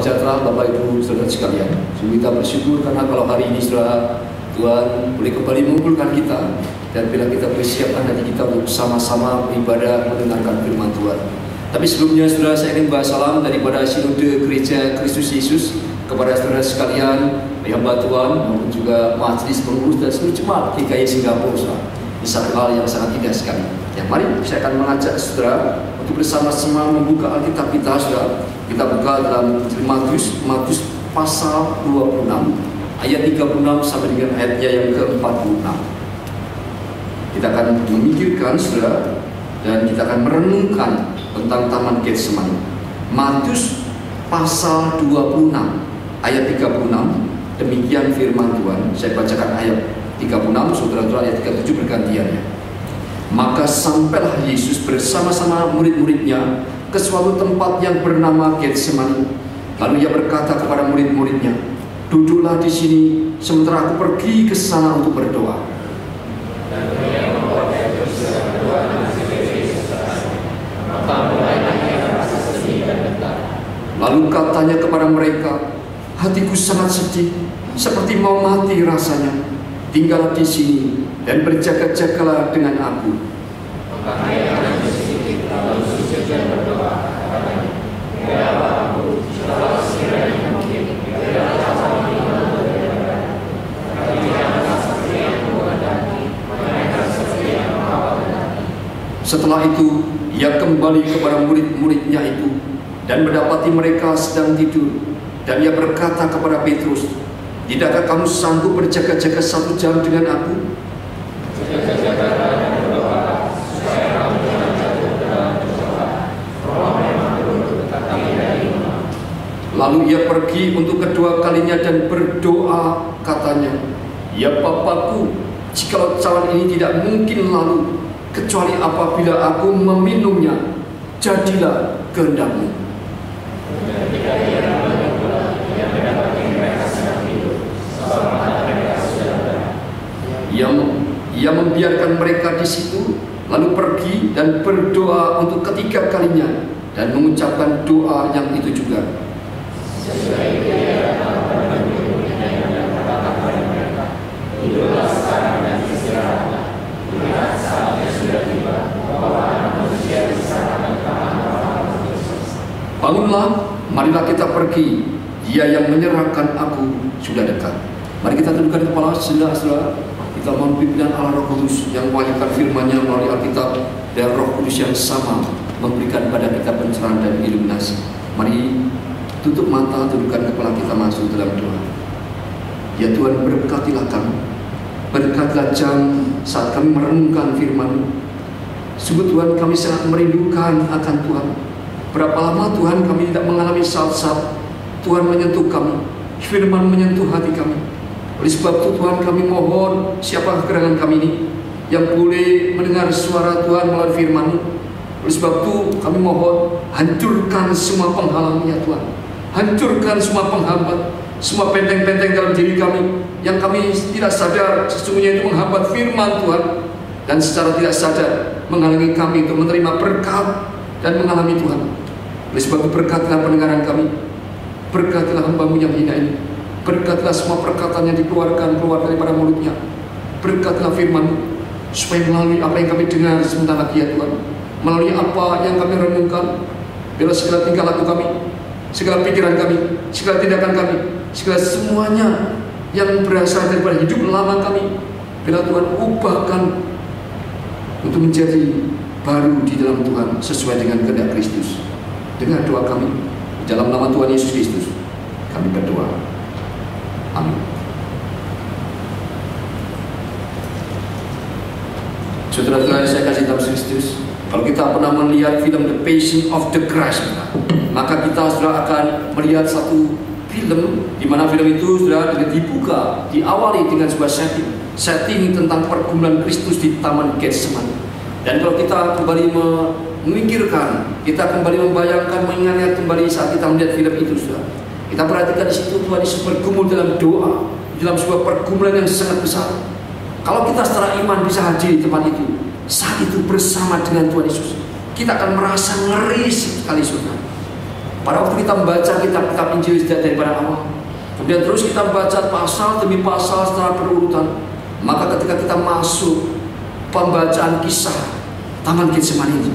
sejahtera Bapak Ibu Saudara sekalian. Kita bersyukur karena kalau hari ini Saudara Tuhan boleh kembali mengumpulkan kita dan bila kita persiapkan hati kita untuk sama-sama beribadah mendengarkan firman Tuhan. Tapi sebelumnya Saudara saya ingin bahas salam daripada Sinode Gereja Kristus Yesus kepada saudara sekalian, hamba Tuhan maupun juga majelis pengurus dan seluruh jemaat GKI Singapura. Ini satu hal yang sangat indah sekali. Yang mari saya akan mengajak saudara untuk bersama-sama membuka Alkitab kita, saudara. Kita buka dalam Matius, Matius pasal 26 ayat 36 sampai dengan ayatnya yang ke-46. Kita akan memikirkan saudara dan kita akan merenungkan tentang Taman Getsemani. Matius pasal 26 ayat 36 demikian firman Tuhan. Saya bacakan ayat 36 saudara-saudara ayat 37 bergantian ya. Maka sampailah Yesus bersama-sama murid-muridnya ke suatu tempat yang bernama Getsemani. Lalu ia berkata kepada murid-muridnya, "Duduklah di sini sementara aku pergi ke sana untuk berdoa." Lalu katanya kepada mereka, "Hatiku sangat sedih, seperti mau mati rasanya. Tinggallah di sini dan berjaga-jagalah dengan aku." Setelah itu, ia kembali kepada murid-muridnya itu dan mendapati mereka sedang tidur. Dan ia berkata kepada Petrus, Tidakkah kamu sanggup berjaga-jaga satu jam dengan aku? Lalu ia pergi untuk kedua kalinya dan berdoa katanya, Ya Bapakku, jikalau cawan ini tidak mungkin lalu, kecuali apabila aku meminumnya, jadilah kehendakmu. Ia, ia membiarkan mereka di situ, lalu pergi dan berdoa untuk ketiga kalinya dan mengucapkan doa yang itu juga. Bangunlah, marilah kita pergi. Dia yang menyerahkan aku sudah dekat. Mari kita tundukkan kepala saudara-saudara. Kita mohon pimpinan Allah Roh Kudus yang mewahyukan firman-Nya melalui Alkitab dan Roh Kudus yang sama memberikan pada kita pencerahan dan iluminasi. Mari tutup mata, tundukkan kepala kita masuk dalam doa. Ya Tuhan berkatilah kami. Berkatilah jam saat kami merenungkan firman Sungguh Tuhan kami sangat merindukan akan Tuhan. Berapa lama Tuhan kami tidak mengalami saat-saat Tuhan menyentuh kami, firman menyentuh hati kami. Oleh sebab itu Tuhan kami mohon siapa gerangan kami ini yang boleh mendengar suara Tuhan melalui firman Oleh sebab itu kami mohon hancurkan semua penghalang ya Tuhan. Hancurkan semua penghambat, semua benteng-benteng dalam diri kami yang kami tidak sadar sesungguhnya itu menghambat firman Tuhan dan secara tidak sadar menghalangi kami untuk menerima berkat dan mengalami Tuhan. Oleh sebab itu berkatilah pendengaran kami, berkatilah hambamu yang hina ini, berkatilah semua perkataan yang dikeluarkan keluar daripada mulutnya, berkatilah firman supaya melalui apa yang kami dengar sebentar lagi ya Tuhan, melalui apa yang kami renungkan, bila segala tingkah laku kami, segala pikiran kami, segala tindakan kami, segala semuanya yang berasal daripada hidup lama kami, bila Tuhan ubahkan untuk menjadi baru di dalam Tuhan sesuai dengan kehendak Kristus. Dengan doa kami di dalam nama Tuhan Yesus Kristus kami berdoa. Amin. Saudara-saudara saya kasih tahu Kristus, kalau kita pernah melihat film The Passion of the Christ, maka kita sudah akan melihat satu film di mana film itu sudah dibuka, diawali dengan sebuah setting, setting tentang pergumulan Kristus di Taman Getsemani. Dan kalau kita kembali memikirkan, kita kembali membayangkan, mengingatnya kembali saat kita melihat film itu, sudah. Kita perhatikan di situ Tuhan Yesus bergumul dalam doa, dalam sebuah pergumulan yang sangat besar. Kalau kita secara iman bisa hadir di tempat itu, saat itu bersama dengan Tuhan Yesus, kita akan merasa ngeri sekali saudara. Pada waktu kita membaca kitab kitab Injil daripada awal. Kemudian terus kita baca pasal demi pasal secara berurutan. Maka ketika kita masuk pembacaan kisah Taman Getsemani ini,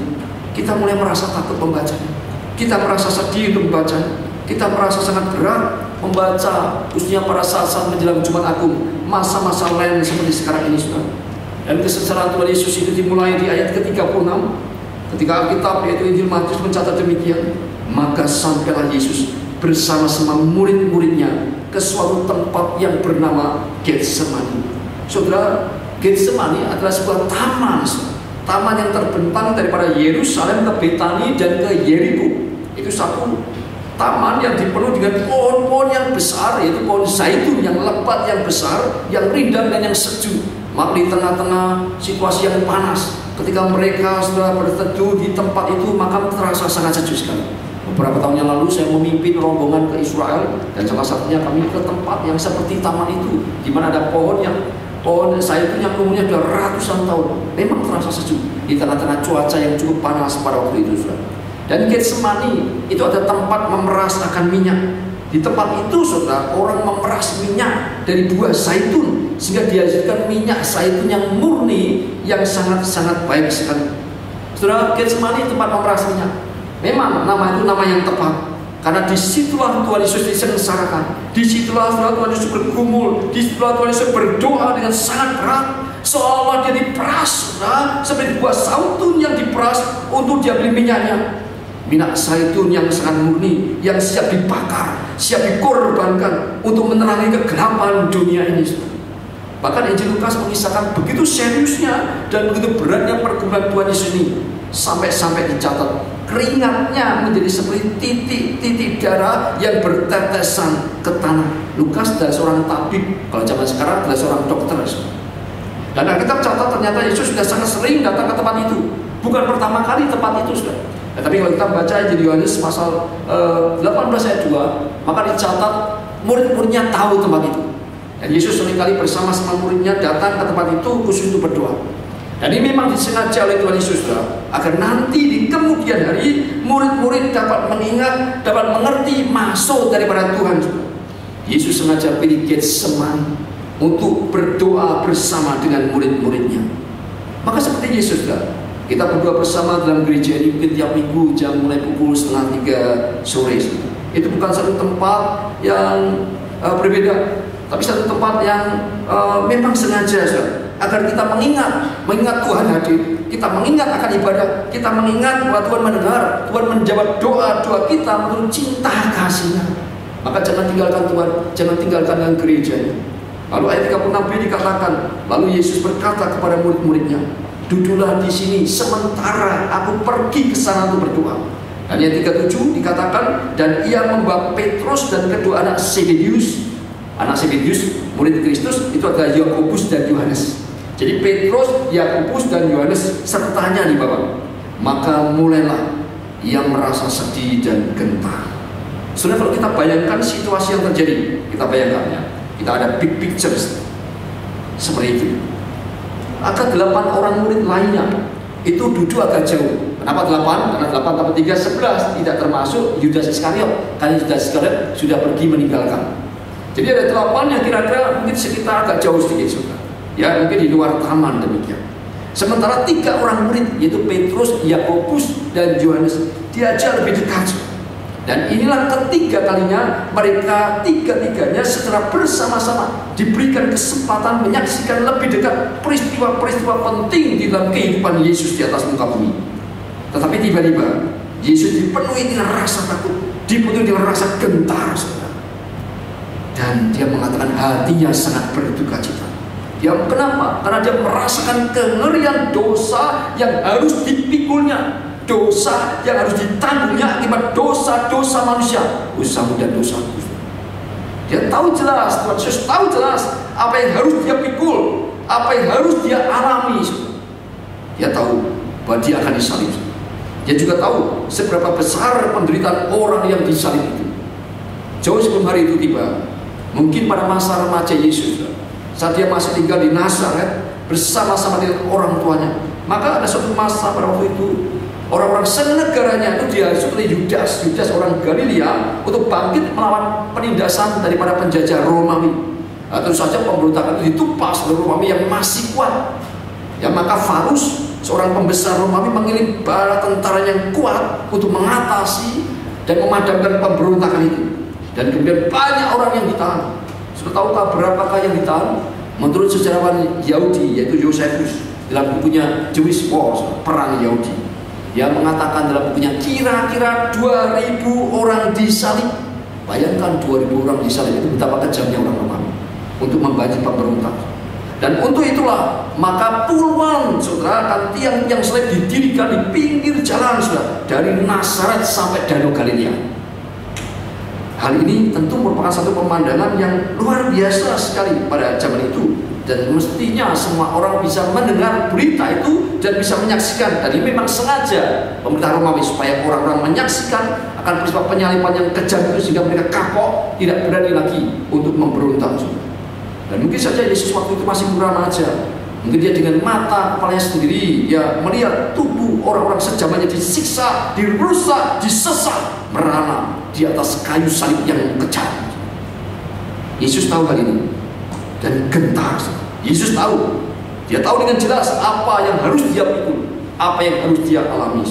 kita mulai merasa takut membacanya. Kita merasa sedih untuk membacanya. Kita merasa sangat berat membaca khususnya pada saat-saat menjelang Jumat Agung masa-masa lain seperti sekarang ini sudah dan kesesaran Tuhan Yesus itu dimulai di ayat ke-36 ketika Alkitab yaitu Injil Matius mencatat demikian maka sampailah Yesus bersama-sama murid-muridnya ke suatu tempat yang bernama Getsemani. Saudara Getsemani adalah sebuah taman taman yang terbentang daripada Yerusalem ke Betani dan ke Yeriko. Itu satu taman yang dipenuhi dengan pohon-pohon yang besar yaitu pohon zaitun yang lebat yang besar yang rindang dan yang sejuk maka di tengah-tengah situasi yang panas ketika mereka sudah berteduh di tempat itu maka terasa sangat sejuk sekali. Beberapa tahun yang lalu saya memimpin rombongan ke Israel dan salah satunya kami ke tempat yang seperti taman itu di mana ada pohon yang pohon zaitun yang umurnya sudah ratusan tahun. Memang terasa sejuk di tengah-tengah cuaca yang cukup panas pada waktu itu sudah dan Getsemani itu ada tempat memeras akan minyak. Di tempat itu saudara orang memeras minyak dari buah zaitun sehingga dihasilkan minyak zaitun yang murni yang sangat-sangat baik sekali. Saudara Getsemani tempat memeras minyak. Memang nama itu nama yang tepat. Karena di situlah Tuhan Yesus disengsarakan. Di situlah Tuhan Yesus bergumul. Di situlah Tuhan Yesus berdoa dengan sangat berat. Seolah dia diperas, nah, seperti buah zaitun yang diperas untuk diambil minyaknya minyak zaitun yang sangat murni yang siap dibakar, siap dikorbankan untuk menerangi kegelapan dunia ini. Bahkan Injil Lukas mengisahkan begitu seriusnya dan begitu beratnya pergumulan Tuhan Yesus ini sampai-sampai dicatat keringatnya menjadi seperti titik-titik darah yang bertetesan ke tanah. Lukas adalah seorang tabib, kalau zaman sekarang adalah seorang dokter. Dan kita catat ternyata Yesus sudah sangat sering datang ke tempat itu. Bukan pertama kali tempat itu sudah. Ya, tapi kalau kita baca di Yohanes pasal eh, 18 ayat 2, maka dicatat murid-muridnya tahu tempat itu. Dan Yesus sering kali bersama-sama muridnya datang ke tempat itu khusus untuk berdoa. Dan ini memang disengaja oleh Tuhan Yesus agar nanti di kemudian hari murid-murid dapat mengingat, dapat mengerti maksud daripada Tuhan. Yesus sengaja pilih Getsemani untuk berdoa bersama dengan murid-muridnya. Maka seperti Yesus kita berdoa bersama dalam gereja ini mungkin tiap minggu jam mulai pukul setengah tiga sore. Itu bukan satu tempat yang uh, berbeda, tapi satu tempat yang uh, memang sengaja saudara, agar kita mengingat, mengingat Tuhan hadir. Kita mengingat akan ibadah, kita mengingat bahwa Tuhan mendengar, Tuhan menjawab doa-doa kita menurut cinta kasihnya. Maka jangan tinggalkan Tuhan, jangan tinggalkan dengan gereja. Lalu ayat 36b dikatakan, lalu Yesus berkata kepada murid-muridnya, Duduklah di sini sementara aku pergi ke sana untuk berdoa. Dan yang 37 dikatakan dan ia membawa Petrus dan kedua anak Sebedius. Anak Sebedius murid Kristus itu adalah Yakobus dan Yohanes. Jadi Petrus, Yakobus dan Yohanes sertanya di bawah. Maka mulailah ia merasa sedih dan gentar. Sudah kalau kita bayangkan situasi yang terjadi, kita bayangkan ya, kita ada big pictures seperti itu maka delapan orang murid lainnya itu duduk agak jauh. Kenapa delapan? Karena delapan tambah tiga sebelas tidak termasuk Yudas Iskariot. Karena Yudas Iskariot sudah pergi meninggalkan. Jadi ada delapan yang kira-kira mungkin sekitar agak jauh sedikit sudah. Ya mungkin di luar taman demikian. Sementara tiga orang murid yaitu Petrus, Yakobus dan Yohanes diajak lebih dekat. Dan inilah ketiga kalinya mereka tiga-tiganya secara bersama-sama diberikan kesempatan menyaksikan lebih dekat peristiwa-peristiwa penting di dalam kehidupan Yesus di atas muka bumi. Tetapi tiba-tiba Yesus dipenuhi dengan rasa takut, dipenuhi dengan rasa gentar. Dan dia mengatakan hatinya sangat berduka cita. Dia kenapa? Karena dia merasakan kengerian dosa yang harus dipikulnya. Dosa yang harus ditanggungnya akibat dosa-dosa manusia. Usahamu dan dosaku. Dia tahu jelas Tuhan Yesus tahu jelas apa yang harus dia pikul apa yang harus dia alami dia tahu bahwa dia akan disalib. Dia juga tahu seberapa besar penderitaan orang yang disalib itu. Jauh sebelum hari itu tiba mungkin pada masa remaja Yesus saat dia masih tinggal di Nazaret bersama-sama dengan orang tuanya maka ada suatu masa pada waktu itu Orang-orang senegaranya itu dihasut oleh Yudas, Yudas orang Galilea untuk bangkit melawan penindasan daripada penjajah Romawi. Nah, terus saja pemberontakan itu ditumpas oleh Romawi yang masih kuat. Ya maka Farus seorang pembesar Romawi mengirim bala tentara yang kuat untuk mengatasi dan memadamkan pemberontakan itu. Dan kemudian banyak orang yang ditahan. Sudah tahukah berapakah yang ditahan? Menurut sejarawan Yahudi yaitu Josephus dalam bukunya Jewish Wars, perang Yahudi. Dia mengatakan dalam bukunya kira-kira 2000 orang disalib. Bayangkan 2000 orang disalib itu betapa kejamnya orang Romawi untuk membaca pemberontak. Dan untuk itulah maka puluhan saudara akan tiang yang salib didirikan di pinggir jalan saudara dari Nazaret sampai Danau Galilea. Hal ini tentu merupakan satu pemandangan yang luar biasa sekali pada zaman itu. Dan mestinya semua orang bisa mendengar berita itu dan bisa menyaksikan. Dan memang sengaja pemerintah Romawi supaya orang-orang menyaksikan akan peristiwa penyalipan yang kejam itu sehingga mereka kapok tidak berani lagi untuk memberontak dan mungkin saja Yesus waktu itu masih muram aja mungkin dia dengan mata kepalanya sendiri ya melihat tubuh orang-orang sejamannya disiksa dirusak disesat merana di atas kayu salib yang kejam. Yesus tahu hal ini dan gentar. Yesus tahu, dia tahu dengan jelas apa yang harus dia pikul, apa yang harus dia alami.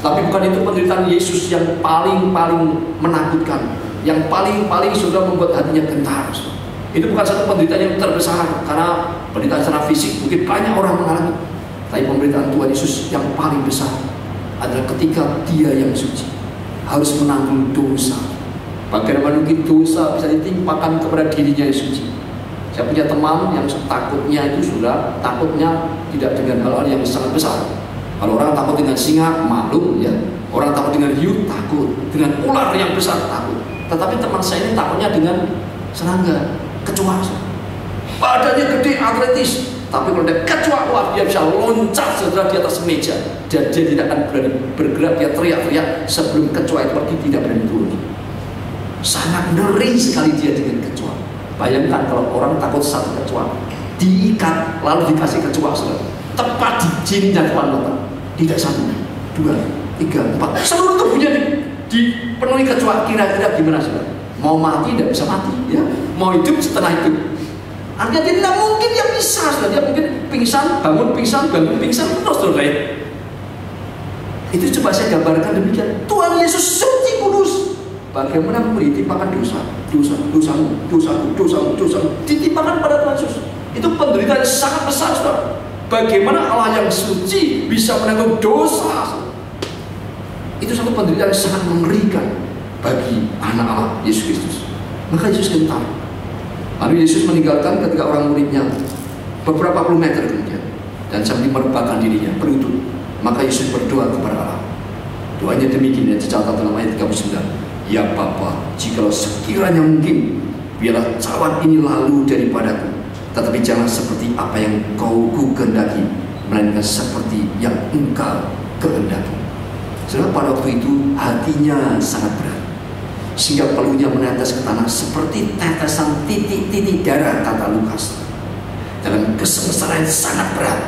Tapi bukan itu penderitaan Yesus yang paling-paling menakutkan, yang paling-paling sudah membuat hatinya gentar. Itu bukan satu penderitaan yang terbesar karena penderitaan secara fisik mungkin banyak orang mengalami. Tapi penderitaan Tuhan Yesus yang paling besar adalah ketika Dia yang suci harus menanggung dosa. Bagaimana mungkin dosa bisa ditimpakan kepada dirinya yang suci? Saya punya teman yang takutnya itu sudah takutnya tidak dengan hal-hal yang sangat besar. Kalau orang takut dengan singa, maklum ya. Orang takut dengan hiu, takut. Dengan ular yang besar, takut. Tetapi teman saya ini takutnya dengan serangga, kecoa. Badannya gede, atletis, tapi kalau dia kecoa wah dia bisa loncat setelah di atas meja. Dan dia tidak akan berani bergerak dia teriak-teriak sebelum kecoa itu pergi tidak berani turun. Sangat ngeri sekali dia dengan kecoa. Bayangkan kalau orang takut satu kecoa diikat lalu dikasih kecoa saudara. Tepat di jinnya depan mata tidak satu dua tiga empat. Seluruh tubuhnya di, dipenuhi kecoa. Kira-kira gimana saudara mau mati tidak bisa mati ya mau hidup setelah itu Artinya tidak mungkin dia bisa, sudah dia mungkin pingsan, bangun pingsan, bangun pingsan terus terus lain. Itu coba saya gambarkan demikian. Tuhan Yesus suci kudus. Bagaimana ditimpakan dosa, dosa, dosa, dosa, dosa, dosa, ditimpakan pada Tuhan Yesus. Itu penderitaan yang sangat besar, saudara. Bagaimana Allah yang suci bisa menanggung dosa? Itu satu penderitaan yang sangat mengerikan bagi anak Allah Yesus Kristus. Maka Yesus gentar Lalu Yesus meninggalkan ketika orang muridnya beberapa puluh meter kemudian dan sambil merebahkan dirinya berlutut. Maka Yesus berdoa kepada Allah. Doanya demikian yang dicatat dalam ayat 39. Ya Bapa, jikalau sekiranya mungkin, biarlah cawan ini lalu daripadaku. Tetapi jangan seperti apa yang kau kehendaki, melainkan seperti yang engkau kehendaki. Sebab pada waktu itu hatinya sangat berat sehingga peluhnya menetes ke tanah seperti tetesan titik-titik darah kata Lukas. Dalam kesengsaraan sangat berat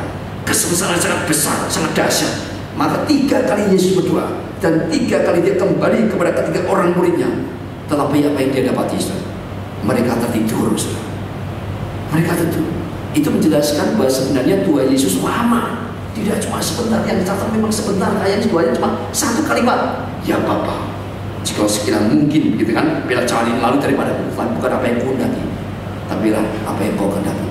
kesengsaraan sangat besar sangat dahsyat. Maka tiga kali Yesus berdoa dan tiga kali dia kembali kepada ketiga orang muridnya tetapi apa yang dia dapati mereka tertidur mereka tertidur. Itu menjelaskan bahwa sebenarnya Tuhan Yesus lama. Tidak cuma sebentar yang dicatat memang sebentar. Kayaknya cuma satu kalimat ya Bapak jika sekiranya mungkin gitu kan? Bila cari lalu daripada Tuhan bukan apa yang kehendaki tapi lah apa yang kau kehendaki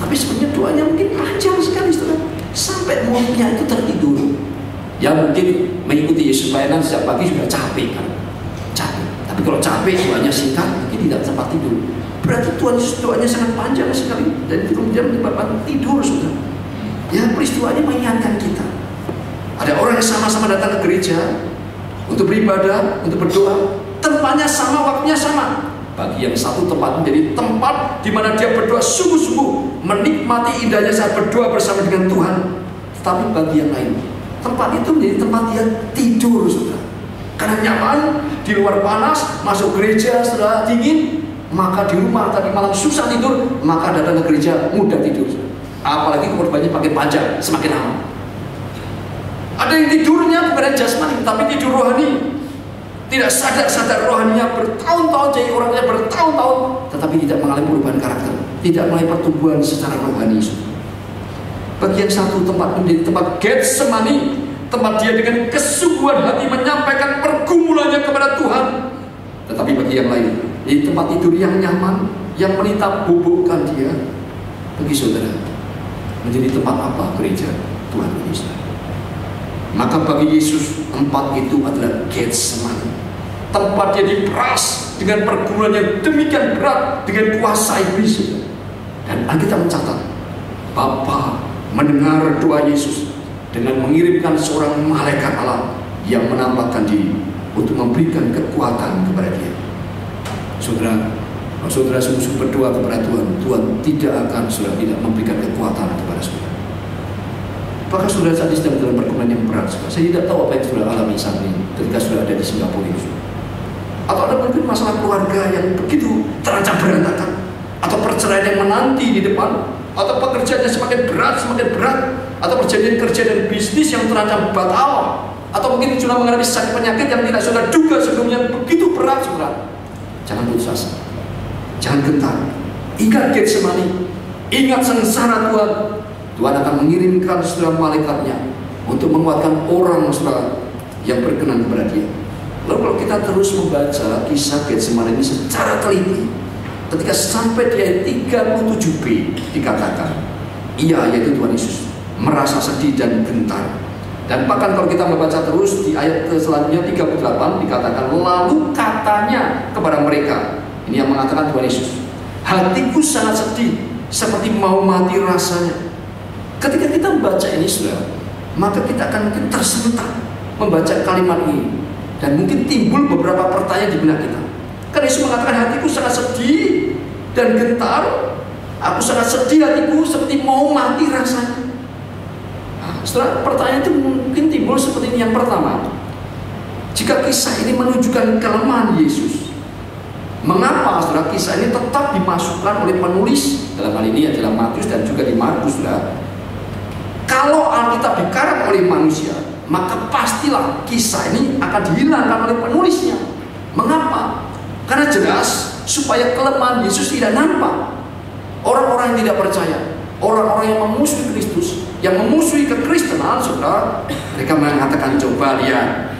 tapi sebenarnya doanya mungkin panjang sekali saudara sampai muridnya itu tertidur. Ya mungkin mengikuti Yesus pelayanan sejak pagi sudah capek kan? Capek. Tapi kalau capek doanya singkat mungkin tidak sempat tidur. Berarti Tuhan Yesus doanya sangat panjang sekali dan itu kemudian menyebabkan tidur saudara ya peristiwanya mengingatkan kita. Ada orang yang sama-sama datang ke gereja untuk beribadah, untuk berdoa. Tempatnya sama, waktunya sama. Bagi yang satu tempat menjadi tempat di mana dia berdoa sungguh-sungguh, menikmati indahnya saat berdoa bersama dengan Tuhan. Tetapi bagi yang lain, tempat itu menjadi tempat dia tidur, saudara. Karena nyaman, di luar panas, masuk gereja setelah dingin, maka di rumah tadi malam susah tidur, maka datang ke gereja mudah tidur. Apalagi korbannya pakai panjang, semakin lama. Ada yang tidurnya bukan jasmani, tapi tidur rohani. Tidak sadar-sadar rohaninya bertahun-tahun jadi orangnya bertahun-tahun, tetapi tidak mengalami perubahan karakter, tidak mengalami pertumbuhan secara rohani. Bagian satu tempat menjadi tempat Getsemani, tempat dia dengan kesungguhan hati menyampaikan pergumulannya kepada Tuhan. Tetapi bagi yang lain, di tempat tidur yang nyaman, yang menitap bubukkan dia, bagi saudara, menjadi tempat apa gereja. Maka bagi Yesus tempat itu adalah Getsemani tempat dia diperas dengan pergumulan yang demikian berat dengan kuasa iblis. Dan Alkitab mencatat, Bapa mendengar doa Yesus dengan mengirimkan seorang malaikat Allah yang menampakkan diri untuk memberikan kekuatan kepada dia. Saudara, saudara sungguh berdoa kepada Tuhan, Tuhan tidak akan sudah tidak memberikan kekuatan kepada saudara. Apakah saudara saat ini sedang dalam pergumulan yang berat? Saya tidak tahu apa yang saudara alami saat ini ketika sudah ada di Singapura ini atau ada mungkin masalah keluarga yang begitu terancam berantakan? Atau perceraian yang menanti di depan? Atau pekerjaan yang semakin berat semakin berat? Atau perjanjian kerja dan bisnis yang terancam batal? Atau mungkin sudah mengalami sakit penyakit yang tidak sudah duga sebelumnya begitu berat sudah jangan putus asa. Jangan gentar. Ingat Getsemani. Ingat sengsara Tuhan Tuhan akan mengirimkan saudara malaikatnya untuk menguatkan orang saudara yang berkenan kepada dia Lalu kalau kita terus membaca kisah Getsemani ini secara teliti, ketika sampai di ayat 37b dikatakan, iya yaitu Tuhan Yesus merasa sedih dan gentar. Dan bahkan kalau kita membaca terus di ayat selanjutnya 38 dikatakan lalu katanya kepada mereka, ini yang mengatakan Tuhan Yesus, hatiku sangat sedih seperti mau mati rasanya. Ketika kita membaca ini sudah, maka kita akan tersentak membaca kalimat ini dan mungkin timbul beberapa pertanyaan di benak kita. Karena Yesus mengatakan hatiku sangat sedih dan gentar. Aku sangat sedih hatiku seperti mau mati rasanya. Nah, setelah pertanyaan itu mungkin timbul seperti ini yang pertama. Jika kisah ini menunjukkan kelemahan Yesus, mengapa setelah kisah ini tetap dimasukkan oleh penulis dalam hal ini adalah Matius dan juga di Markus lah. Kalau Alkitab dikarang oleh manusia, maka pastilah kisah ini akan dihilangkan oleh penulisnya. Mengapa? Karena jelas supaya kelemahan Yesus tidak nampak. Orang-orang yang tidak percaya, orang-orang yang memusuhi Kristus, yang memusuhi kekristenan, saudara, mereka mengatakan coba lihat.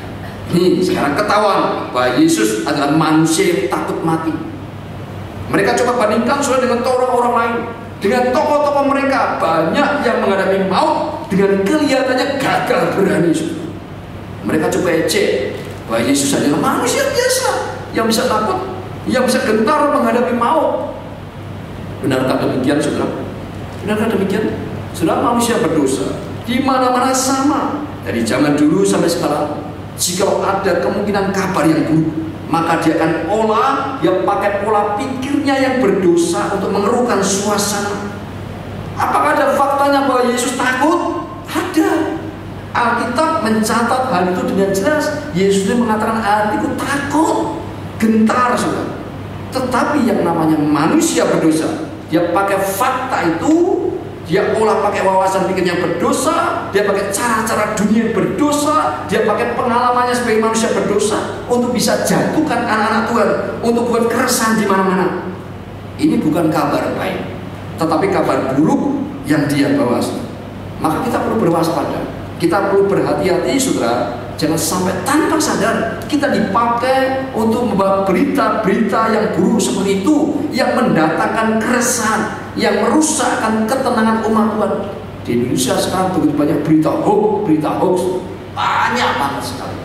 Ini sekarang ketahuan bahwa Yesus adalah manusia yang takut mati. Mereka coba bandingkan dengan orang-orang lain. Dengan tokoh-tokoh mereka banyak yang menghadapi maut dengan kelihatannya gagal berani. Mereka coba ecek bahwa Yesus adalah manusia biasa yang bisa takut, yang bisa gentar menghadapi maut. Benarkah demikian, saudara? Benarkah demikian? Sudah manusia berdosa di mana-mana sama dari zaman dulu sampai sekarang. Jika ada kemungkinan kabar yang buruk, maka dia akan olah, dia pakai pola pikirnya yang berdosa untuk mengeruhkan suasana. Apakah ada faktanya bahwa Yesus takut? Ada. Alkitab mencatat hal itu dengan jelas. Yesus mengatakan hatiku takut, gentar sudah. Tetapi yang namanya manusia berdosa, dia pakai fakta itu dia olah pakai wawasan pikir yang berdosa, dia pakai cara-cara dunia yang berdosa, dia pakai pengalamannya sebagai manusia berdosa untuk bisa jatuhkan anak-anak Tuhan, untuk buat keresahan di mana-mana. Ini bukan kabar baik, tetapi kabar buruk yang dia bawa. Maka kita perlu berwaspada, kita perlu berhati-hati, saudara, Jangan sampai tanpa sadar kita dipakai untuk membawa berita-berita yang buruk seperti itu yang mendatangkan keresahan, yang merusakkan ketenangan umat Tuhan. Di Indonesia sekarang begitu banyak berita hoax, berita hoax, banyak banget sekali.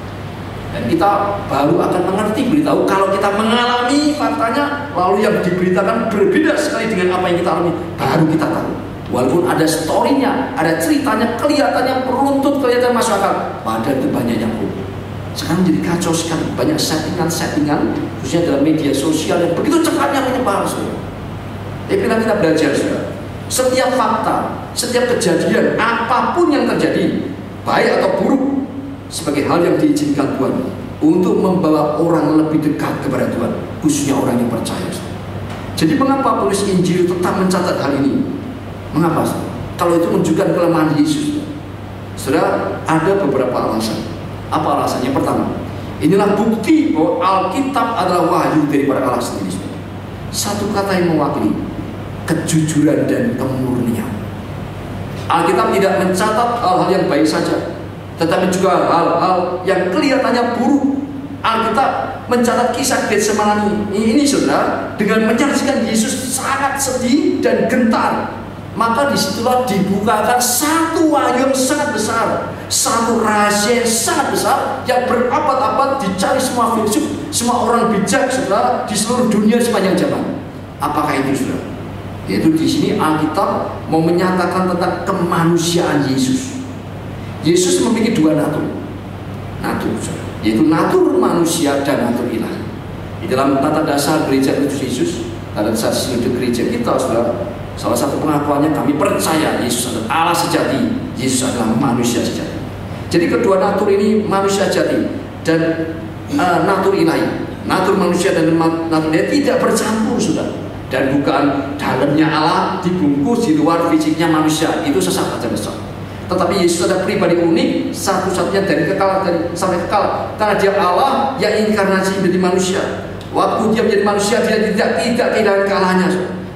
Dan kita baru akan mengerti berita hoax kalau kita mengalami faktanya, lalu yang diberitakan berbeda sekali dengan apa yang kita alami, baru kita tahu. Walaupun ada storynya, ada ceritanya, kelihatannya beruntut, kelihatan masuk akal. Padahal itu banyak yang hoax. Sekarang jadi kacau sekali, banyak settingan-settingan, khususnya dalam media sosial yang begitu cepatnya menyebar. Saudara. Tapi kita, kita belajar, saudara. Setiap fakta, setiap kejadian, apa pun yang terjadi, baik atau buruk, sebagai hal yang diizinkan Tuhan untuk membawa orang lebih dekat kepada Tuhan, khususnya orang yang percaya. Jadi mengapa tulis Injil tetap mencatat hal ini? Mengapa? Kalau itu menunjukkan kelemahan Yesus. Saudara, ada beberapa alasan. Apa alasannya? Pertama, inilah bukti bahwa Alkitab adalah wahyu daripada Allah sendiri. Satu kata yang mewakili kejujuran dan kemurnian. Alkitab tidak mencatat hal-hal yang baik saja, tetapi juga hal-hal yang kelihatannya buruk. Alkitab mencatat kisah Getsemani ini, saudara, dengan menyaksikan Yesus sangat sedih dan gentar maka di situlah dibukakan satu wahyu yang sangat besar satu rahasia yang sangat besar yang berabad-abad dicari semua filsuf semua orang bijak saudara di seluruh dunia sepanjang zaman apakah itu saudara yaitu di sini Alkitab mau menyatakan tentang kemanusiaan Yesus Yesus memiliki dua natur natur yaitu natur manusia dan natur ilahi di dalam tata dasar gereja Kristus Yesus tata dasar gereja kita saudara Salah satu pengakuannya kami percaya Yesus adalah Allah sejati, Yesus adalah manusia sejati. Jadi kedua natur ini manusia sejati dan uh, natur ilahi. Natur manusia dan natur dia tidak bercampur sudah. Dan bukan dalamnya Allah dibungkus di luar fisiknya manusia. Itu sesat aja besar. Tetapi Yesus adalah pribadi unik, satu-satunya dari kekal dari sampai kekal. Karena dia Allah yang inkarnasi menjadi manusia. Waktu dia menjadi manusia dia tidak tidak kehilangan kealahannya.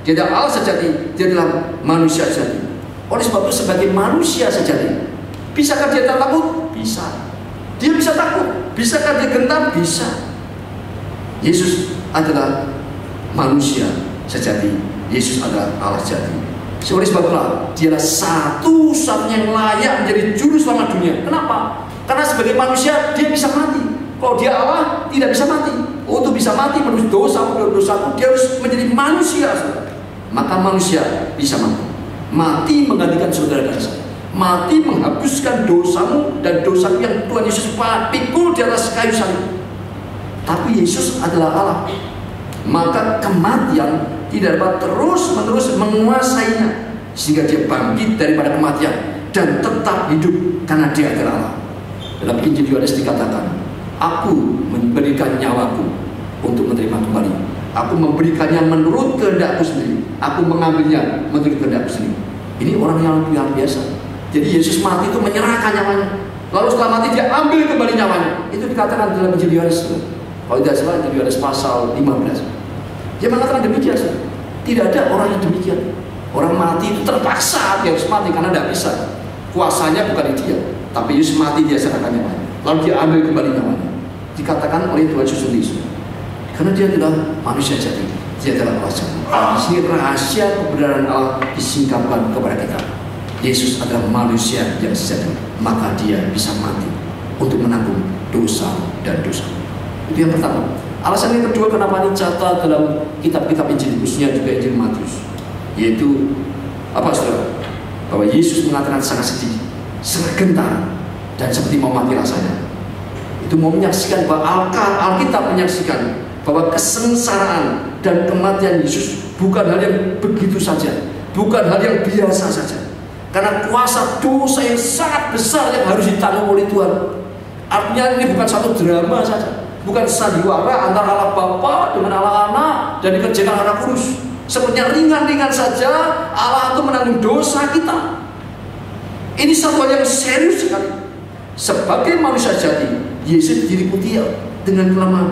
Dia adalah Allah sejati, dia adalah manusia sejati. Oleh sebab itu sebagai manusia sejati, bisakah dia takut? Bisa. Dia bisa takut. Bisakah dia gentar? Bisa. Yesus adalah manusia sejati. Yesus adalah Allah sejati. Oleh sebab itulah dia adalah satu-satunya yang layak menjadi juru selamat dunia. Kenapa? Karena sebagai manusia dia bisa mati. Kalau dia Allah tidak bisa mati. Untuk bisa mati menurut dosa menurut dosa dia harus menjadi manusia maka manusia bisa mati. Mati menggantikan saudara dan saya. Mati menghapuskan dosamu dan dosamu yang Tuhan Yesus pikul di atas kayu salib. Tapi Yesus adalah Allah. Maka kematian tidak dapat terus menerus menguasainya sehingga dia bangkit daripada kematian dan tetap hidup karena dia adalah Allah. Dalam Injil Yohanes dikatakan, Aku memberikan nyawaku untuk menerima kembali Aku memberikannya menurut kehendakku sendiri. Aku mengambilnya menurut kehendakku sendiri. Ini orang yang luar biasa. Jadi Yesus mati itu menyerahkan nyawanya. Lalu setelah mati dia ambil kembali nyawanya. Itu dikatakan dalam Injil Yohanes. Kalau tidak salah Injil Yohanes pasal 15. Dia mengatakan demikian. Tidak ada orang yang demikian. Orang mati itu terpaksa dia harus mati karena tidak bisa. Kuasanya bukan di dia. Tapi Yesus mati dia serahkan nyawanya. Lalu dia ambil kembali nyawanya. Dikatakan oleh Tuhan Yesus sendiri. Karena dia adalah manusia jati. Dia adalah Allah jati. Di rahasia kebenaran Allah disingkapkan kepada kita. Yesus adalah manusia yang sejati. Maka dia bisa mati untuk menanggung dosa dan dosa. Itu yang pertama. Alasan yang kedua kenapa ini catat dalam kitab-kitab Injil khususnya juga Injil Matius yaitu apa saudara? Bahwa Yesus mengatakan sangat sedih, sangat gentar dan seperti mau mati rasanya. Itu mau menyaksikan bahwa Alkitab menyaksikan bahwa kesengsaraan dan kematian Yesus bukan hal yang begitu saja, bukan hal yang biasa saja. Karena kuasa dosa yang sangat besar yang harus ditanggung oleh Tuhan. Artinya ini bukan satu drama saja, bukan sandiwara antara Allah Bapa dengan Allah Anak dan dikerjakan anak kurus. Sepertinya ringan-ringan saja Allah itu menanggung dosa kita. Ini satu yang serius sekali. Sebagai manusia jadi, Yesus diliputi dengan kelemahan.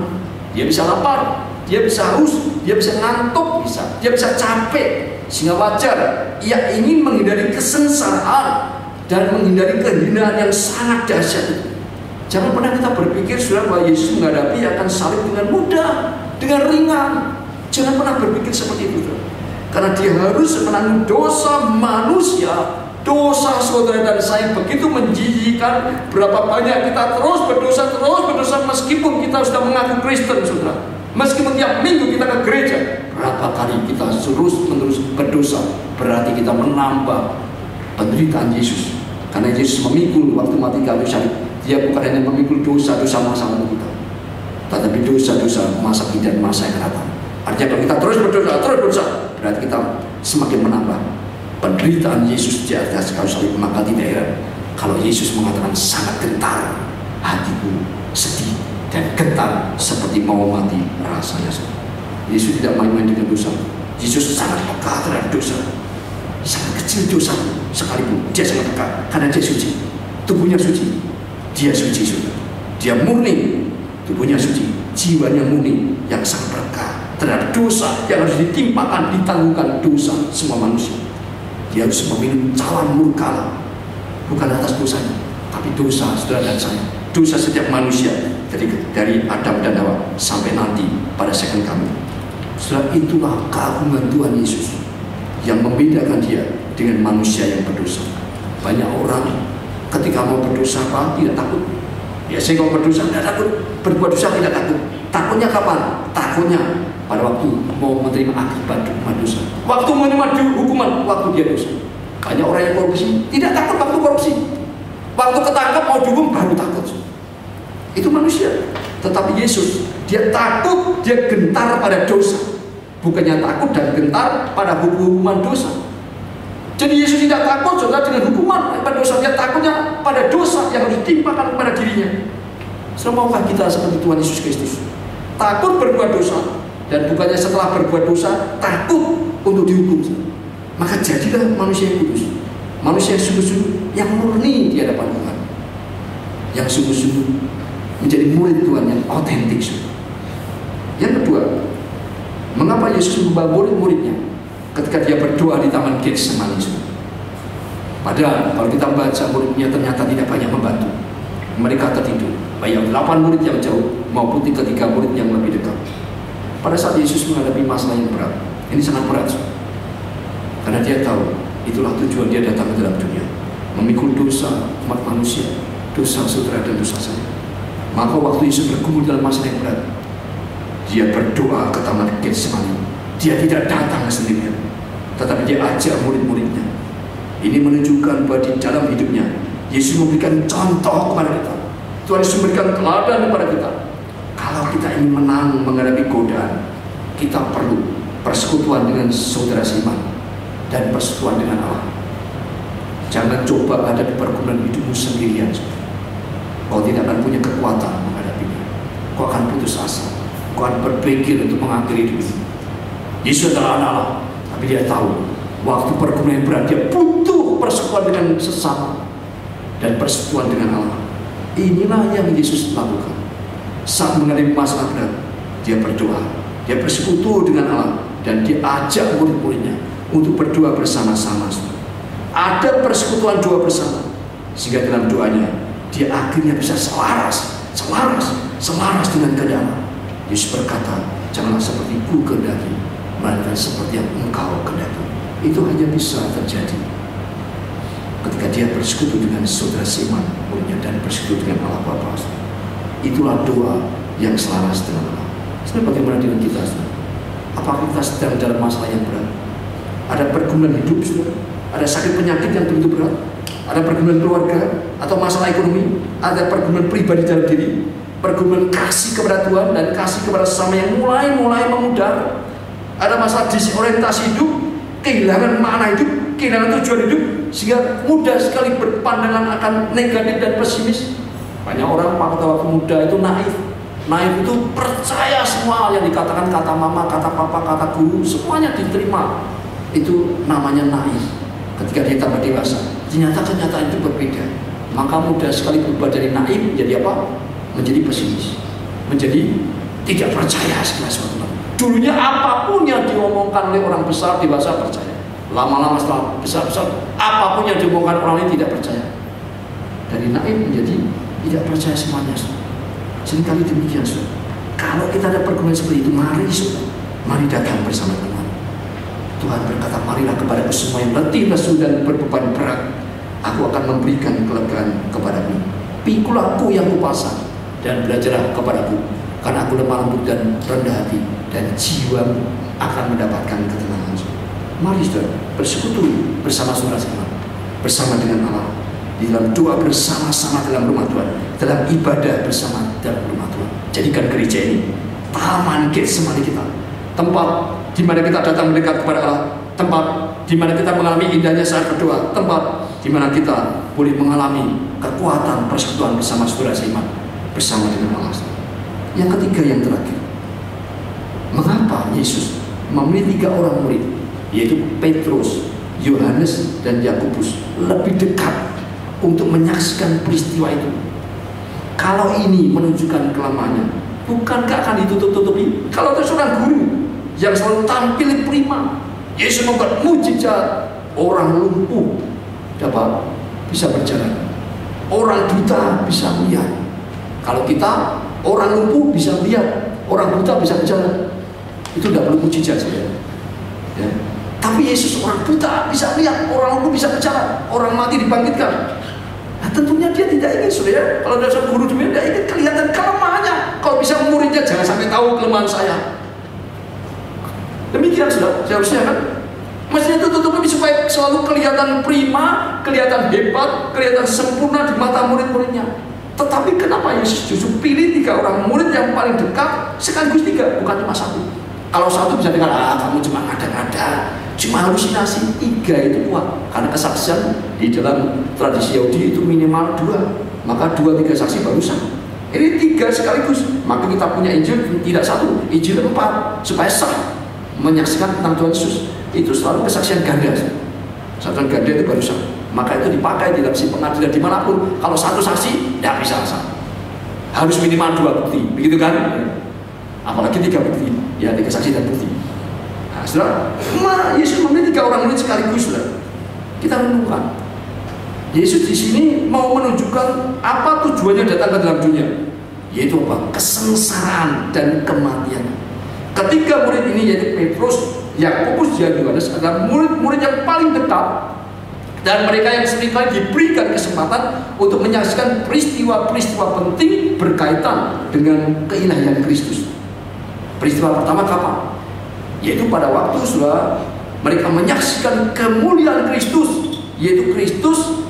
Dia bisa lapar, dia bisa haus, dia bisa ngantuk, bisa, dia bisa capek. Sehingga wajar ia ingin menghindari kesengsaraan dan menghindari kehinaan yang sangat dahsyat Jangan pernah kita berpikir sudah bahwa Yesus menghadapi akan salib dengan mudah, dengan ringan. Jangan pernah berpikir seperti itu. Karena dia harus menanggung dosa manusia dosa saudara dan saya begitu menjijikan berapa banyak kita terus berdosa terus berdosa meskipun kita sudah mengaku Kristen saudara meskipun tiap minggu kita ke gereja berapa kali kita terus menerus berdosa berarti kita menambah penderitaan Yesus karena Yesus memikul waktu mati kayu salib dia bukan hanya memikul dosa-dosa masa lalu kita tetapi dosa-dosa masa kini dan masa yang datang. Artinya kalau kita terus berdosa terus berdosa berarti kita semakin menambah penderitaan Yesus di atas kayu salib. Maka tidak heran kalau Yesus mengatakan sangat gentar hatiku sedih dan gentar seperti mau mati rasanya. Yesus tidak main-main dengan dosa. Yesus sangat peka terhadap dosa. Sangat kecil dosa sekalipun. Dia sangat peka karena dia suci. Tubuhnya suci. Dia suci sudah. Dia murni, tubuhnya suci, jiwanya murni yang sangat berkah terhadap dosa yang harus ditimpakan, ditangguhkan dosa semua manusia. Dia harus meminum cawan murka bukan atas dosanya, tapi dosa saudara dan saya. Dosa setiap manusia dari dari Adam dan Hawa sampai nanti pada second kami. Setelah itulah keagungan Tuhan Yesus yang membedakan dia dengan manusia yang berdosa. Banyak orang ketika mau berdosa apa tidak takut. Ya saya kalau berdosa tidak takut. Berbuat dosa tidak takut. Takutnya kapan? Takutnya pada waktu mau menerima akibat hukuman dosa. Waktu menerima hukuman waktu dia dosa. Banyak orang yang korupsi tidak takut waktu korupsi. Waktu ketangkap mau dihukum baru takut. Itu manusia. Tetapi Yesus dia takut dia gentar pada dosa. Bukannya takut dan gentar pada hukuman dosa jadi Yesus tidak takut saudara dengan hukuman pada dosa. Dia takutnya pada dosa yang ditimpakan kepada dirinya. Maukah kita seperti Tuhan Yesus Kristus? Takut berbuat dosa dan bukannya setelah berbuat dosa takut untuk dihukum. Maka jadilah manusia yang kudus. Manusia yang sungguh-sungguh yang murni di hadapan Tuhan. Yang sungguh-sungguh menjadi murid Tuhan yang otentik. Yang kedua, mengapa Yesus membawa murid-muridnya? Ketika dia berdoa di Taman Getsemani. Padahal kalau kita baca muridnya ternyata tidak banyak membantu. Mereka tertidur. Baik 8 murid yang jauh maupun tiga-tiga murid yang lebih dekat. Pada saat Yesus menghadapi masalah yang berat, ini sangat berat. Karena dia tahu itulah tujuan dia datang ke dalam dunia. Memikul dosa umat manusia, dosa saudara dan dosa saya. Maka waktu Yesus bergumul dalam masalah yang berat, dia berdoa ke Taman Getsemani. Dia tidak datang sendirian tetapi dia ajak murid-muridnya. Ini menunjukkan bahwa di dalam hidupnya Yesus memberikan contoh kepada kita. Tuhan Yesus memberikan teladan kepada kita. Kalau kita ingin menang menghadapi godaan, kita perlu persekutuan dengan saudara seiman dan persekutuan dengan Allah. Jangan coba ada di pergumulan hidupmu sendirian. Kau tidak akan punya kekuatan menghadapinya. Kau akan putus asa. Kau akan berpikir untuk mengakhiri hidup Yesus adalah anak Allah. Tapi dia tahu waktu pergumulan berat dia butuh persekutuan dengan sesama dan persekutuan dengan Allah. Inilah yang Yesus lakukan. Saat menghadapi masalah berat, dia berdoa, dia bersekutu dengan Allah dan dia ajak murid-muridnya untuk berdoa bersama-sama. Ada persekutuan doa bersama sehingga dalam doanya dia akhirnya bisa selaras, selaras, selaras dengan keadaan. Yesus berkata, janganlah seperti ku kehendaki, melainkan seperti yang engkau kehendaki. Itu hanya bisa terjadi ketika dia bersekutu dengan saudara Siman, muridnya dan bersekutu dengan Allah Bapa. Itulah doa yang selaras dengan Allah. Sebenarnya bagaimana dengan kita? Saudara? Apakah kita sedang dalam masalah yang berat? Ada pergumulan hidup, saudara? Ada sakit penyakit yang begitu berat? Ada pergumulan keluarga atau masalah ekonomi? Ada pergumulan pribadi dalam diri? Pergumulan kasih kepada Tuhan dan kasih kepada sesama yang mulai-mulai memudar? Ada masalah disorientasi hidup, kehilangan makna hidup, kehilangan tujuan hidup, sehingga mudah sekali berpandangan akan negatif dan pesimis. Banyak orang waktu muda itu naif. Naif itu percaya semua yang dikatakan kata mama, kata papa, kata guru, semuanya diterima. Itu namanya naif. Ketika dia tambah dewasa, ternyata kenyataan itu berbeda. Maka mudah sekali berubah dari naif menjadi apa? Menjadi pesimis. Menjadi tidak percaya segala sesuatu. Dulunya apa pun yang diomongkan oleh orang besar dewasa percaya. Lama-lama setelah besar-besar, apa pun yang diomongkan orang lain tidak percaya. Dari naif menjadi tidak percaya semuanya. Seringkali demikian, so. Kalau kita ada pergumulan seperti itu, mari so. Mari datang bersama Tuhan. Tuhan berkata, marilah kepada semua yang letih, lesu dan berbeban berat. Aku akan memberikan kelegaan kepadamu. Pikulah aku yang kupasang dan belajarlah kepadaku karena aku lemah lembut dan rendah hati dan jiwa akan mendapatkan ketenangan. Mari saudara bersekutu bersama saudara sekalian, bersama dengan Allah di dalam doa bersama-sama dalam rumah Tuhan, dalam ibadah bersama dalam rumah Tuhan. Jadikan gereja ini taman Getsemani kita, tempat di mana kita datang mendekat kepada Allah, tempat di mana kita mengalami indahnya saat berdoa, tempat di mana kita boleh mengalami kekuatan persekutuan bersama saudara seiman, bersama dengan Allah. Yang ketiga yang terakhir, Mengapa Yesus memilih tiga orang murid, yaitu Petrus, Yohanes, dan Yakobus lebih dekat untuk menyaksikan peristiwa itu. Kalau ini menunjukkan kelemahannya, bukankah akan ditutup-tutupi? Kalau ada seorang guru yang selalu tampil prima, Yesus membuat mujizat, orang lumpuh dapat bisa berjalan, orang buta bisa melihat. Kalau kita orang lumpuh bisa melihat, orang buta bisa berjalan, itu tidak perlu mujizat saja. Ya. Tapi Yesus orang buta bisa melihat, orang lumpuh bisa berjalan, orang mati dibangkitkan. Nah, tentunya dia tidak ingin saudara. Kalau seorang guru dunia tidak ingin kelihatan kelemahannya. Kalau bisa muridnya jangan sampai tahu kelemahan saya. Demikian sudah seharusnya kan. Mestinya itu tutup supaya selalu kelihatan prima, kelihatan hebat, kelihatan sempurna di mata murid-muridnya. Tetapi kenapa Yesus justru pilih tiga orang murid yang paling dekat sekaligus tiga, bukan cuma satu. Kalau satu bisa dengar, ah kamu cuma ngada-ngada, cuma halusinasi. Tiga itu kuat, karena kesaksian di dalam tradisi Yahudi itu minimal dua. Maka dua tiga saksi baru sah. Ini tiga sekaligus. Maka kita punya Injil tidak satu, Injil empat supaya sah menyaksikan tentang Tuhan Yesus. Itu selalu kesaksian ganda. Kesaksian ganda itu baru sah. Maka itu dipakai di dalam si pengadilan di mana pun. Kalau satu saksi, tidak bisa sah. Harus minimal dua bukti, begitu kan? Apalagi tiga bukti ya ada kesaksian dan bukti. Nah, saudara, ma, Yesus memilih tiga orang murid sekaligus, saudara. Kita renungkan. Yesus di sini mau menunjukkan apa tujuannya datang ke dalam dunia, yaitu apa? Kesengsaraan dan kematian. Ketika murid ini yaitu Petrus, Yakobus, dan Yohanes adalah murid-murid yang paling dekat dan mereka yang sering kali diberikan kesempatan untuk menyaksikan peristiwa-peristiwa penting berkaitan dengan keilahian Kristus. Peristiwa pertama kapan? Yaitu pada waktu sudah mereka menyaksikan kemuliaan Kristus, yaitu Kristus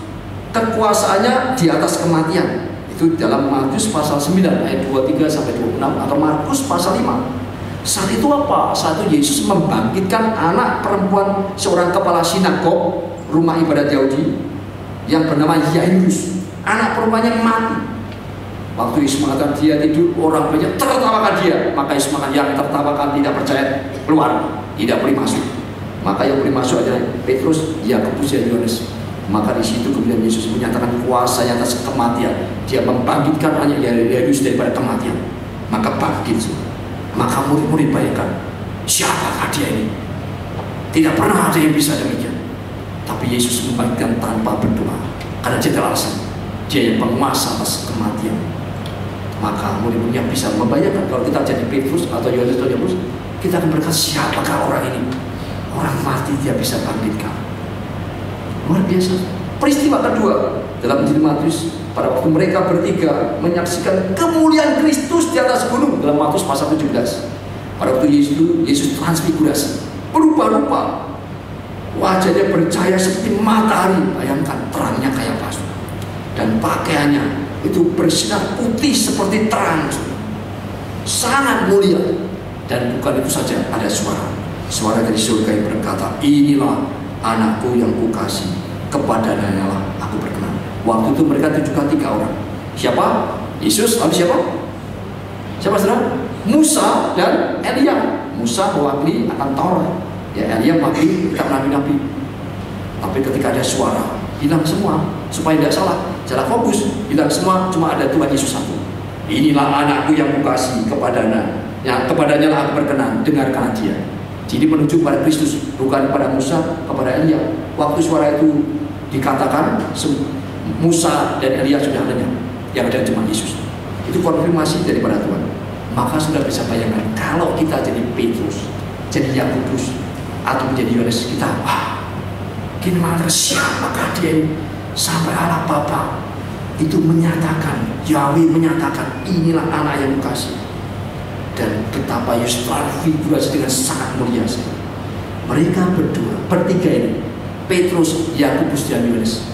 kekuasaannya di atas kematian. Itu dalam Matius pasal 9 ayat 23 sampai 26 atau Markus pasal 5. Saat itu apa? Saat itu Yesus membangkitkan anak perempuan seorang kepala sinagog rumah ibadat Yahudi yang bernama Yairus. Anak perempuannya mati Waktu mengatakan dia tidur, orang banyak tertawakan dia. Maka mengatakan yang tertawakan tidak percaya keluar, tidak boleh masuk. Maka yang boleh masuk adalah Petrus, Yakobus, dan Yohanes. Maka di situ kemudian Yesus menyatakan kuasa yang atas kematian. Dia membangkitkan hanya Yesus daripada kematian. Maka bangkit. Maka murid-murid bayangkan, siapakah dia ini? Tidak pernah ada yang bisa demikian. Tapi Yesus membangkitkan tanpa berdoa. Karena dia alasan. Dia yang penguasa atas kematian maka murid-muridnya bisa membayangkan kalau kita jadi Petrus atau Yohanes atau Yakobus kita akan berkata siapakah orang ini? Orang mati dia bisa bangkitkan luar biasa. Peristiwa kedua dalam Injil Matius pada waktu mereka bertiga menyaksikan kemuliaan Kristus di atas gunung dalam Matius pasal 17 pada waktu Yesus Yesus transfigurasi berubah-ubah. Wajahnya bercahaya seperti matahari. Bayangkan terangnya kayak pasu dan pakaiannya itu bersinar putih seperti terang. Sangat mulia. Dan bukan itu saja ada suara. Suara dari surga yang berkata inilah anakku yang kukasih. Kepada lah aku berkenan. Waktu itu mereka tunjukkan tiga orang. Siapa? Yesus. Lalu siapa? Siapa saudara? Musa dan Elia. Musa mewakili akan Taurat. Ya Elia mewakili kitab nabi-nabi tapi ketika ada suara hilang semua supaya tidak salah Jalan fokus, bilang semua cuma ada Tuhan Yesus satu. Inilah anakku yang kukasih kepadanya, yang kepadanya lah aku berkenan, dengarkan dia. Jadi menuju pada Kristus, bukan pada Musa, kepada Elia. Waktu suara itu dikatakan, Musa dan Elia sudah adanya, yang ada cuma Yesus. Itu konfirmasi daripada Tuhan. Maka sudah bisa bayangkan, kalau kita jadi Petrus, jadi Yakobus, atau menjadi Yohanes, kita, wah, gimana siapakah dia? Sampai Allah Bapa itu menyatakan Yahweh menyatakan inilah anak yang kasih dan betapa Yesus transfigurasi dengan sangat mulia mereka berdua bertiga ini Petrus, Yakobus dan Yohanes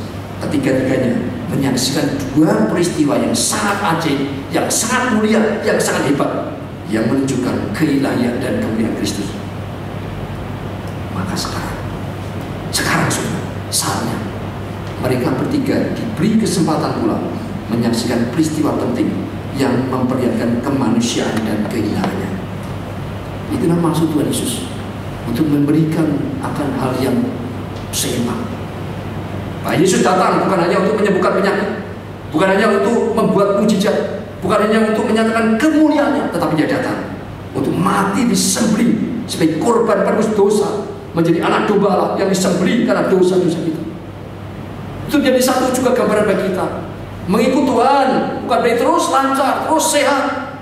ketiga-tiganya menyaksikan dua peristiwa yang sangat ajaib yang sangat mulia yang sangat hebat yang menunjukkan keilahian dan kemuliaan Kristus. Maka sekarang sekarang sudah saatnya mereka bertiga diberi kesempatan pula menyaksikan peristiwa penting yang memperlihatkan kemanusiaan dan keindahannya. Itulah maksud Tuhan Yesus untuk memberikan akan hal yang seimbang. Nah, Yesus datang bukan hanya untuk menyembuhkan penyakit, bukan hanya untuk membuat mujizat, bukan hanya untuk menyatakan kemuliaannya, tetapi dia datang untuk mati disembelih sebagai korban penebus dosa, menjadi anak domba Allah yang disembelih karena dosa-dosa kita. Itu jadi satu juga gambaran bagi kita. Mengikut Tuhan bukan berarti terus lancar, terus sehat.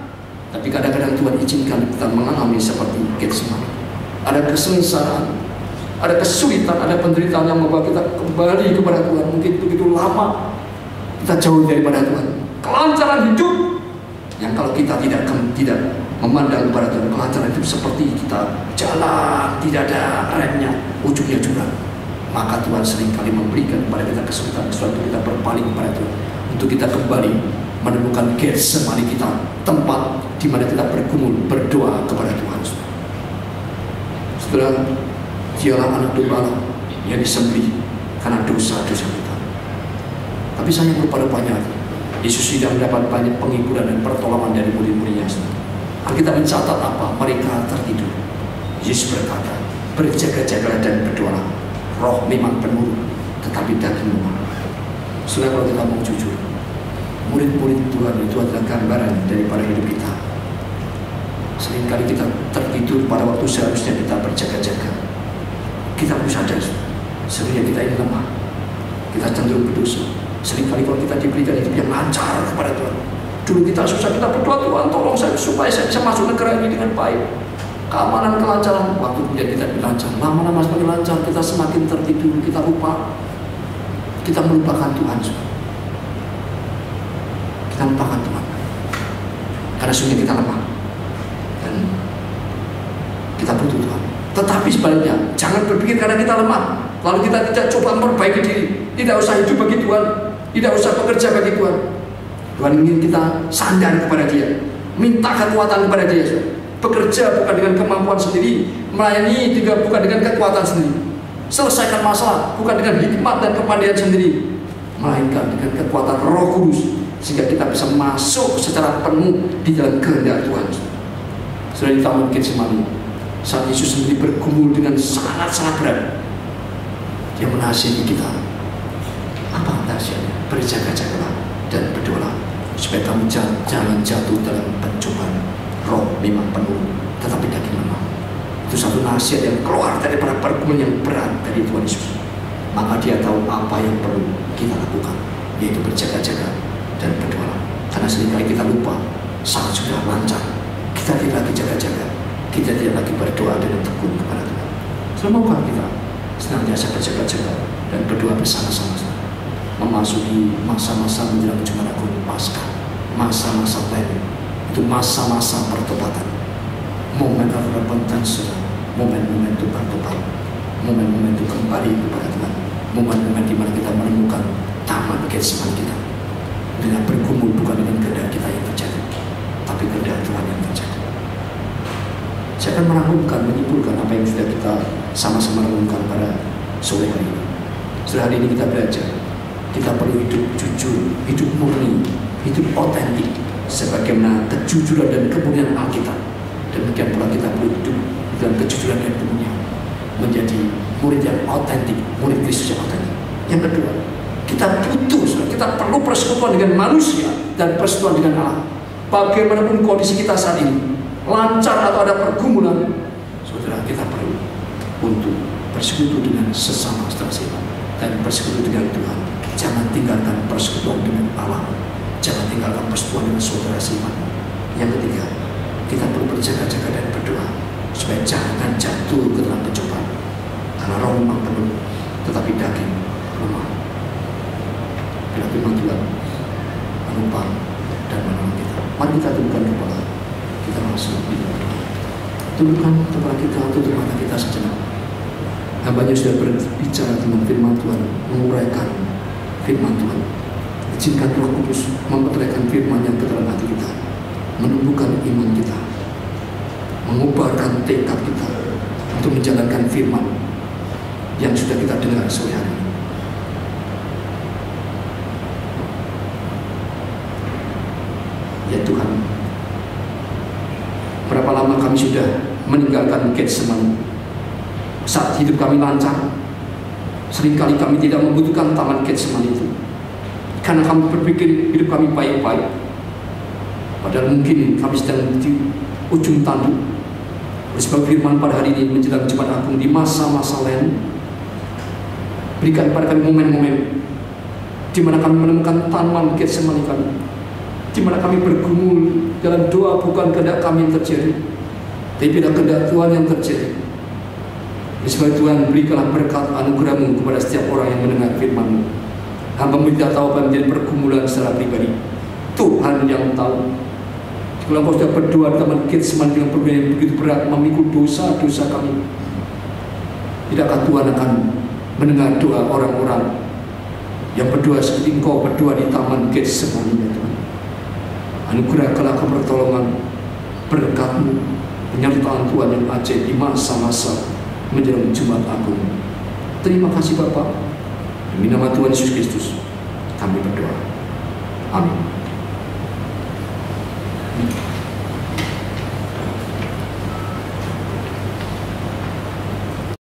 Tapi kadang-kadang Tuhan izinkan kita mengalami seperti Getsemani. Ada kesengsaraan, ada kesulitan, ada penderitaan yang membawa kita kembali kepada Tuhan. Mungkin begitu lama kita jauh daripada Tuhan. Kelancaran hidup yang kalau kita tidak tidak memandang kepada Tuhan, kelancaran hidup seperti kita jalan tidak ada remnya, ujungnya jurang. Maka Tuhan sering kali memberikan kepada kita kesulitan, sesuatu kita berpaling kepada Tuhan untuk kita kembali menemukan Getsemani kita, tempat di mana kita bergumul berdoa kepada Tuhan. Saudara, dialah anak domba yang disembelih karena dosa-dosa kita. Tapi saya berpada-pada Yesus tidak mendapat banyak penghiburan dan pertolongan dari murid-muridnya. Alkitab mencatat apa? Mereka tertidur. Yesus berkata, berjaga-jagalah dan berdoa. Roh memang penuh, tetapi daging lemah. Sudah kalau kita mau jujur, murid-murid Tuhan itu adalah gambaran daripada hidup kita. Seringkali kita tertidur pada waktu seharusnya kita berjaga-jaga. Kita perlu sadar sebenarnya kita ini lemah. Kita cenderung berdosa. Seringkali kalau kita diberikan hidup yang lancar kepada Tuhan. Dulu kita susah kita berdoa Tuhan tolong saya supaya saya bisa masuk negara ini dengan baik keamanan kelancaran waktu kemudian kita lancar lama-lama semakin lancar kita semakin tertidur kita lupa. Kita melupakan Tuhan kita melupakan Tuhan. Karena sebenarnya kita lemah. Dan kita butuh Tuhan. Tetapi sebaliknya, jangan berpikir karena kita lemah, lalu kita tidak coba memperbaiki diri. Tidak usah hidup bagi Tuhan, tidak usah bekerja bagi Tuhan. Tuhan ingin kita sandar kepada Dia, minta kekuatan kepada Dia. Bekerja bukan dengan kemampuan sendiri, melayani juga bukan dengan kekuatan sendiri. Selesaikan masalah bukan dengan hikmat dan kepandaian sendiri, melainkan dengan kekuatan Roh Kudus sehingga kita bisa masuk secara penuh di dalam kehendak Tuhan. Sudah di taman Getsemani, saat Yesus sendiri bergumul dengan sangat-sangat berat dia menasihati kita apa nasihatnya berjaga-jagalah dan berdoa supaya kamu jangan jatuh dalam pencobaan roh memang penuh tetapi daging lemah. Itu satu nasihat yang keluar dari para pergumulan yang berat dari Tuhan Yesus. Maka dia tahu apa yang perlu kita lakukan yaitu berjaga-jaga dan berdoa. Karena sering kali kita lupa saat sudah lancar kita tidak lagi jaga-jaga. Kita tidak lagi berdoa dengan tekun kepada Tuhan. Semoga kita senantiasa berjaga-jaga dan berdoa bersama-sama. Memasuki masa-masa menjelang Jumat Agung Paskah, masa-masa lain itu masa-masa pertobatan, momen repentance, momen-momen itu bertobat, momen-momen itu kembali kepada Tuhan, momen-momen di mana kita menemukan taman Getsemani kita. Dengan bergumul bukan dengan kehendak kita yang terjadi, tapi kehendak Tuhan yang terjadi. Saya akan merangkumkan, menyimpulkan apa yang sudah kita sama-sama renungkan pada sore hari ini. Setelah hari ini kita belajar, kita perlu hidup jujur, hidup murni, hidup otentik, sebagaimana kejujuran dan kemuliaan Alkitab. Demikian pula kita perlu hidup dalam kejujuran dan kemuliaan menjadi murid yang otentik, murid Kristus yang otentik. Yang kedua, kita butuh, kita perlu persekutuan dengan manusia dan persekutuan dengan Allah. Bagaimanapun kondisi kita saat ini, lancar atau ada pergumulan, saudara kita perlu untuk bersekutu dengan sesama saudara dan bersekutu dengan Tuhan. Jangan tinggalkan persekutuan dengan Allah. Jangan tinggalkan persekutuan dengan saudara seiman. Yang ketiga, kita perlu berjaga-jaga dan berdoa supaya jangan jatuh ke dalam pencobaan. Karena roh memang penuh, tetapi daging lemah. Bila firman Tuhan menumpang dan menolong kita. Mari kita tundukkan kepala kita masuk di Tundukkan kepala kita, tutup mata kita sejenak. Hambanya sudah berbicara tentang firman Tuhan, menguraikan firman Tuhan. Izinkan Roh Kudus memperlihatkan firman yang ke dalam hati kita, menumbuhkan iman kita, mengubarkan tekad kita untuk menjalankan firman yang sudah kita dengar sore hari. Ya Tuhan, berapa lama kami sudah meninggalkan Getsemani saat hidup kami lancar Seringkali kami tidak membutuhkan taman Getsemani itu. Karena kami berpikir hidup kami baik-baik. Padahal mungkin kami sedang di ujung tanduk. Oleh firman pada hari ini menjelang Jumat Agung di masa-masa lain. Berikan pada kami momen-momen di mana kami menemukan taman Getsemani kami. Di mana kami bergumul dalam doa bukan kehendak kami yang terjadi, tapi bila kehendak Tuhan yang terjadi. Sebab Tuhan berikanlah berkat anugerahmu kepada setiap orang yang mendengar firman-Mu. Hamba tahu apa menjadi pergumulan secara pribadi. Tuhan yang tahu. Kalau kau sudah berdoa di taman Getsemani dengan pergumulan yang begitu berat memikul dosa-dosa kami, tidakkah Tuhan akan mendengar doa orang-orang yang berdoa seperti engkau berdoa di taman Getsemani ya Tuhan. Anugerahkanlah kepertolongan berkatmu penyertaan Tuhan yang ajaib di masa-masa menjelang Jumat Agung. Terima kasih Bapak. Demi nama Tuhan Yesus Kristus kami berdoa. Amin.